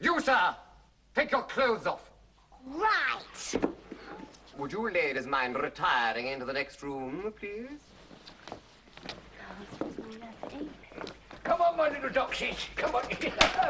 You, sir, take your clothes off. Right. Would you ladies mind retiring into the next room, please? Come on, my little doxies. Come on.